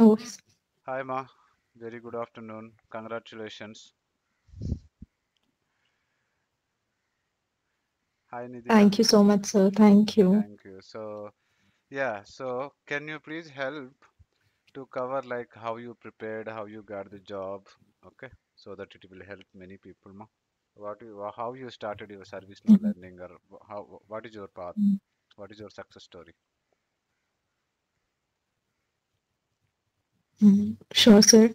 Oh, Hi, Ma. Very good afternoon. Congratulations. Hi, Nidita. thank you so much, sir. Thank you. Thank you. So, yeah, so can you please help to cover like how you prepared, how you got the job, okay? So that it will help many people, Ma. What you, how you started your ServiceNow Mhm. learning or how, what is your path? Mhm. What is your success story? Mhm. Sure, sir.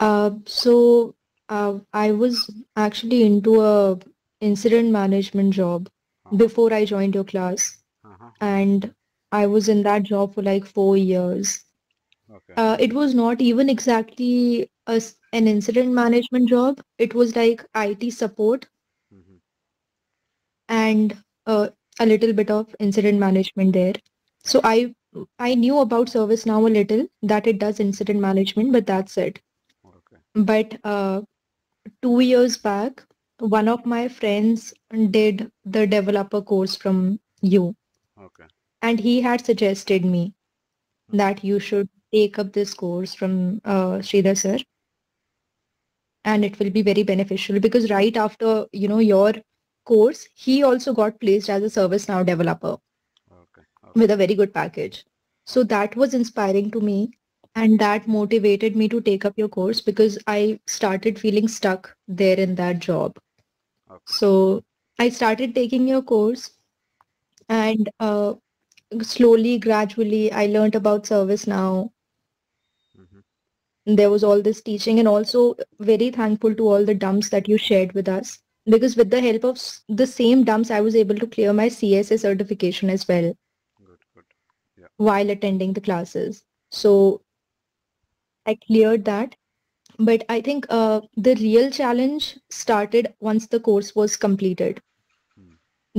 Uh, so uh, I was actually into a incident management job Uh-huh, before I joined your class, uh-huh, and I was in that job for like four years. Okay. Uh, it was not even exactly a, an incident management job. It was like IT support Mm-hmm. and uh, a little bit of incident management there. So I I knew about ServiceNow a little that it does incident management, but that's it. Okay. But uh, two years back, one of my friends did the developer course from you, Okay. and he had suggested me that you should take up this course from uh, Sridhar sir, and it will be very beneficial because right after you know your course, he also got placed as a ServiceNow developer. With a very good package. So that was inspiring to me, and that motivated me to take up your course because I started feeling stuck there in that job. Okay. So I started taking your course, and uh, slowly, gradually, I learned about ServiceNow. Mm-hmm. There was all this teaching, and also very thankful to all the dumps that you shared with us. Because with the help of the same dumps, I was able to clear my CSA certification as well Good. Good. Yeah. While attending the classes. So I cleared that. But I think uh, the real challenge started once the course was completed.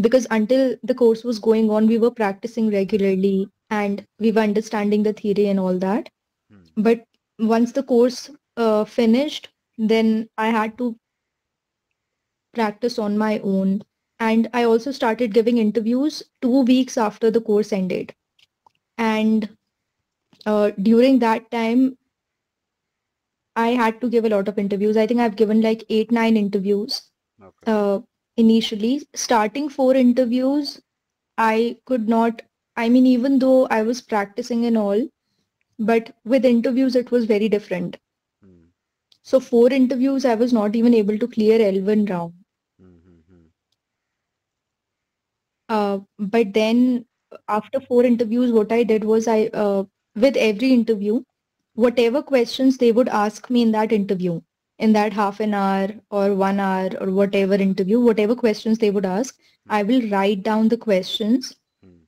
Because until the course was going on, we were practicing regularly and we were understanding the theory and all that. Mm. But once the course uh, finished, then I had to practice on my own. And I also started giving interviews two weeks after the course ended. And uh, during that time, I had to give a lot of interviews. I think I've given like eight, nine interviews Okay. uh, initially. Starting four interviews, I could not, I mean, even though I was practicing and all, but with interviews, it was very different. Mm. So, four interviews, I was not even able to clear L1 round. Mm-hmm. Uh, but then, after four interviews, what I did was I, uh, with every interview, whatever questions they would ask me in that interview, in that half an hour or one hour or whatever interview, whatever questions they would ask, I will write down the questions Mm.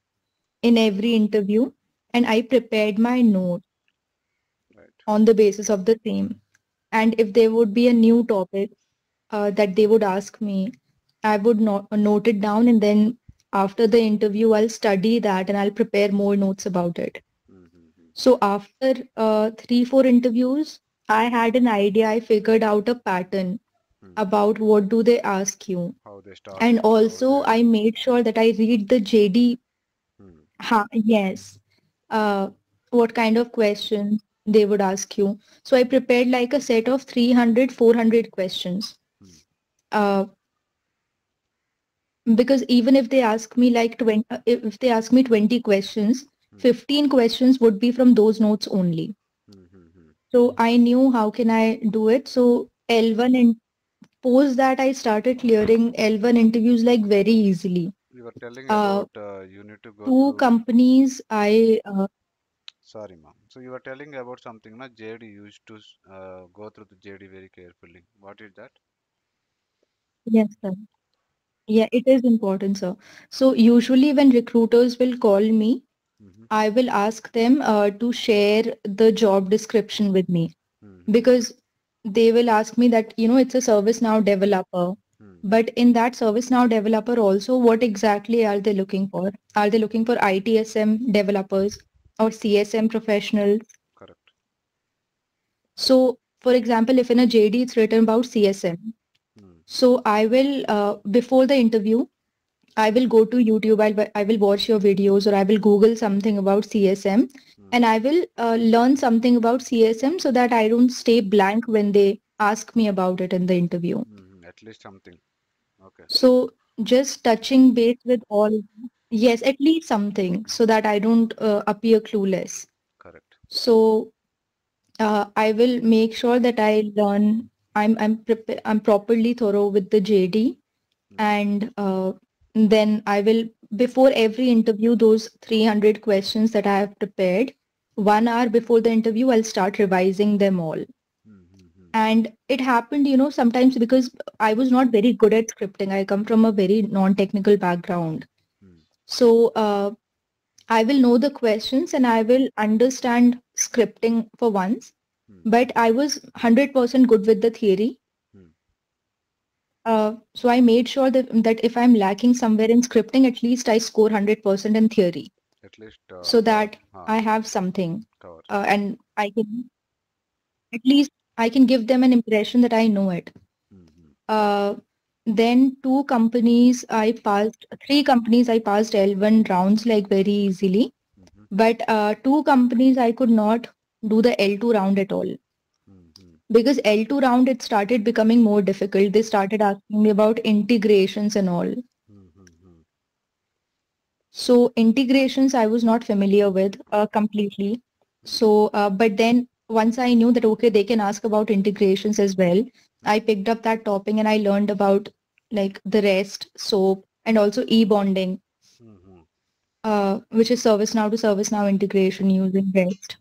in every interview and I prepared my note Right. on the basis of the same. And if there would be a new topic uh, that they would ask me, I would not note it down and then after the interview, I'll study that and I'll prepare more notes about it. Mm-hmm. So after uh, three, four interviews, I had an idea. I figured out a pattern Mm. about what do they ask you. How they start And also. I made sure that I read the JD. Mm. Ha, yes. Uh, what kind of questions they would ask you. So I prepared like a set of 300, 400 questions. Mm. Uh, because even if they ask me like 20, uh, if they ask me 20 questions, Mm. 15 questions would be from those notes only. Mm-hmm. So I knew how can I do it. So L1 and post that I started clearing L1 interviews like very easily. You were telling Uh, about uh, you need to go two through. companies I uh, Sorry, ma'am. So you were telling about something, na? JD used to uh, go through the JD very carefully. What is that? yes sir. Yeah, it is important, sir. So usually when recruiters will call me, Mm-hmm. I will ask them uh, to share the job description with me Mm-hmm. because they will ask me that, you know, it's a ServiceNow developer. Mm. But in that ServiceNow developer also, what exactly are they looking for? Are they looking for ITSM developers or CSM professionals? Correct. So, for example, if in a JD it's written about CSM. So I will, uh, before the interview, I will go to YouTube, I'll, I will watch your videos or I will Google something about CSM Hmm. and I will uh, learn something about CSM so that I don't stay blank when they ask me about it in the interview. Mhm, At least something. Okay. So just touching base with all, yes, at least something so that I don't uh, appear clueless. Correct. So uh, I will make sure that I learn. I'm I'm prepa- I'm properly thorough with the JD, and uh, then I will before every interview those 300 questions that I have prepared. One hour before the interview, I'll start revising them all. Hmm, hmm, hmm. And it happened, you know, sometimes because I was not very good at scripting. I come from a very non-technical background. Hmm. So uh, I will know the questions and I will understand scripting for once. Hmm. But I was 100% good with the theory. Hmm. Uh, so I made sure that, that if I'm lacking somewhere in scripting, at least I score 100% in theory At least uh, so that Huh, I have something uh, and I can at least I can give them an impression that I know it. Hmm, hmm. Uh, then two companies I passed, three companies I passed L1 rounds like very easily, Mhm, but uh, two companies I could not do the L2 round at all hmm, hmm. because L2 round it started becoming more difficult. They started asking me about integrations and all. Hmm, hmm, hmm. So integrations I was not familiar with uh, completely. So, uh, but then once I knew that okay, they can ask about integrations as well, I picked up that topic and I learned about like the REST, SOAP, and also e-bonding, Hmm, hmm, uh, which is ServiceNow to ServiceNow integration using REST.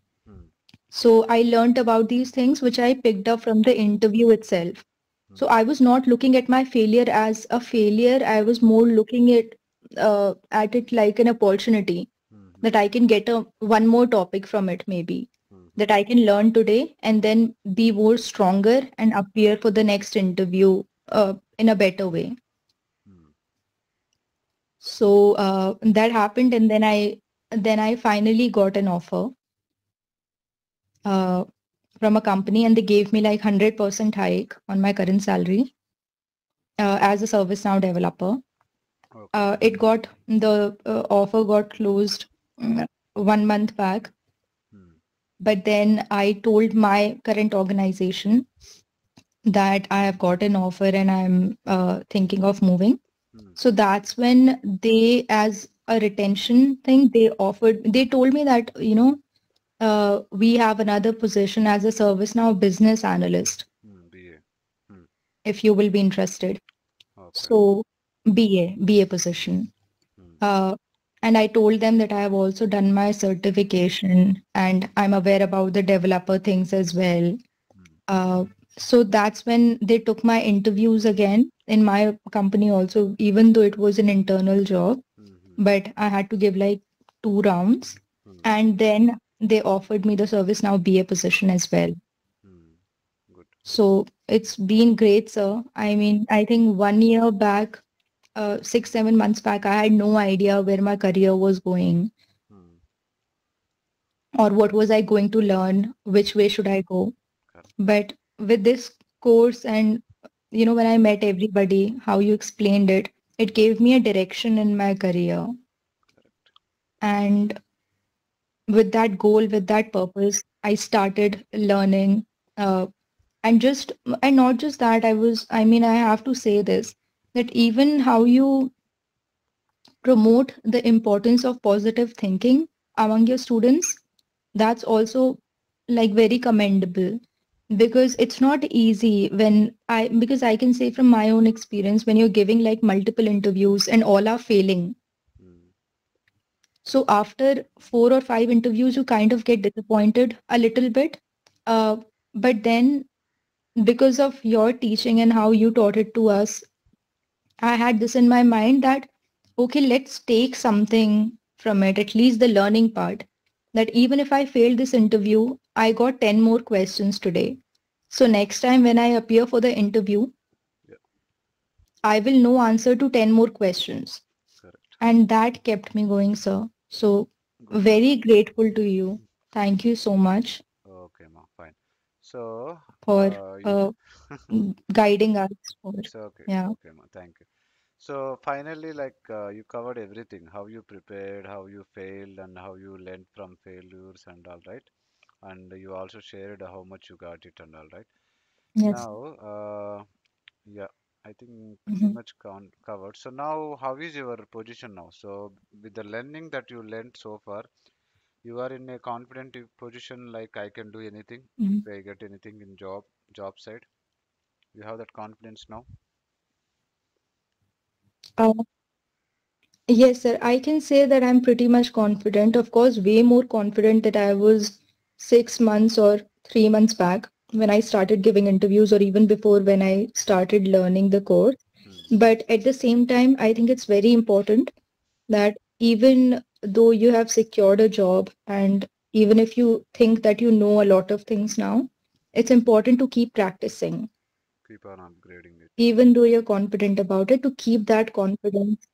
Hmm. So I learned about these things, which I picked up from the interview itself. So I was not looking at my failure as a failure. I was more looking at uh, at it like an opportunity Hmm, hmm, that I can get a one more topic from it maybe hmm, that I can learn today and then be more stronger and appear for the next interview uh, in a better way. hmm. So uh, that happened and then I then I finally got an offer uh, from a company and they gave me like 100% hike on my current salary uh, as a ServiceNow developer. Okay. Uh, it got the uh, offer got closed mm, one month back Hmm, but then I told my current organization that I have got an offer and I'm uh, thinking of moving. hmm, So that's when they, as a retention thing, they offered, they told me that, you know, uh, we have another position as a ServiceNow business analyst, hmm. BA. if you will be interested. Okay. So BA, BA position. Hmm, Uh, and I told them that I have also done my certification and I'm aware about the developer things as well. hmm. Uh, so that's when they took my interviews again in my company also, even though it was an internal job, Hmm, hmm, but I had to give like two rounds. hmm, And then they offered me the service ServiceNow BA position as well. hmm. Good. So it's been great, sir. I mean, I think one year back, uh, six, seven months back, I had no idea where my career was going Hmm. or what was I going to learn, which way should I go. Correct. But with this course and, you know, when I met everybody, how you explained it, it gave me a direction in my career. Correct. And with that goal, with that purpose, I started learning. Uh, and just, and not just that, I was, I mean, I have to say this, that even how you promote the importance of positive thinking among your students, that's also like very commendable because it's not easy when I, because I can say from my own experience, when you're giving like multiple interviews and all are failing, So after four or five interviews, you kind of get disappointed a little bit. Uh, but then because of your teaching and how you taught it to us, I had this in my mind that, okay, let's take something from it, at least the learning part. That even if I failed this interview, I got 10 more questions today. So next time when I appear for the interview, Yeah. I will know answer to 10 more questions. correct. And that kept me going, sir. So very grateful to you. Thank you so much Okay, ma. Fine. So, for uh, you, uh, guiding us. For, it's okay. yeah. Okay, ma. Thank you. So finally, like uh, you covered everything, how you prepared, how you failed, and how you learned from failures and all right. And you also shared how much you got it and all right. Yes. Now, uh, yeah, I think pretty hmm much con covered. So now, how is your position now? So with the learning that you learned so far, you are in a confident position, like I can do anything if hmm I get anything in job job side. You have that confidence now. Uh, yes, sir. I can say that I'm pretty much confident. Of course, way more confident that I was six months or three months back when I started giving interviews, or even before when I started learning the course. Hmm. But at the same time, I think it's very important that even though you have secured a job and even if you think that you know a lot of things now, it's important to keep practicing, Keep on upgrading it. even though you're confident about it, to keep that confidence.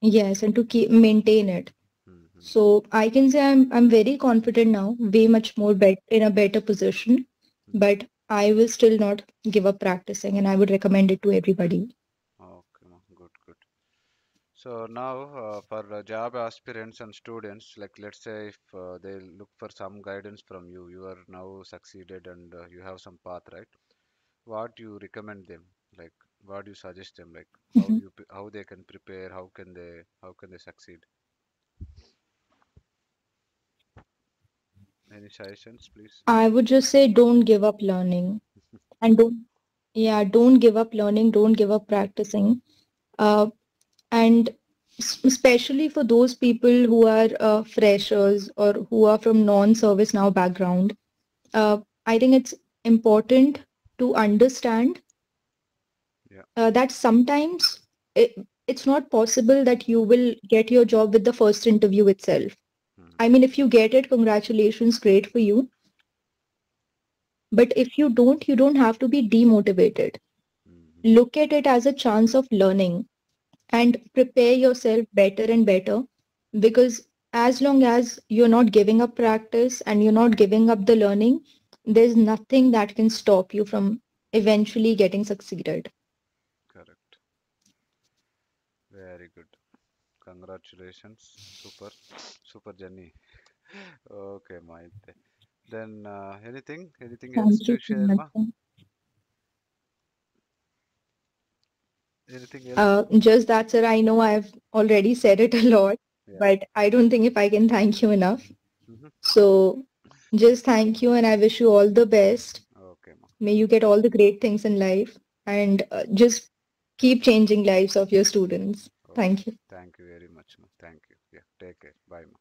Yes, and to keep maintain it. Hmm. hmm, So I can say I'm I'm very confident now, way much more bet in a better position. But I will still not give up practicing, and I would recommend it to everybody. Okay, good, good. So now, uh, for uh, job aspirants and students, like let's say if uh, they look for some guidance from you, you are now succeeded and uh, you have some path, right? What do you recommend them? Like, what do you suggest them? Like, how do you, how they can prepare? How can they, how can they succeed? Any suggestions, please? I would just say don't give up learning, and don't yeah, don't give up learning, don't give up practicing. Uh, and especially for those people who are uh, freshers or who are from non-ServiceNow background, uh, I think it's important to understand Yeah. uh, that sometimes it, it's not possible that you will get your job with the first interview itself. I mean, if you get it, congratulations, great for you. But if you don't, you don't have to be demotivated. hmm, Look at it as a chance of learning and prepare yourself better and better because as long as you're not giving up practice and you're not giving up the learning, there's nothing that can stop you from eventually getting succeeded. Correct. Very good. Congratulations. Super, super journey. Okay, Maite. Then uh, anything, anything else Thank you to so share, much. ma? Anything else? Uh, just that, sir, I know I've already said it a lot, Yeah. but I don't think if I can thank you enough. hmm So just thank you and I wish you all the best. Okay, ma. May you get all the great things in life and uh, just keep changing lives of your students. Okay. Thank you. Thank you very much, ma. Thank you. Yeah. Take care. Bye.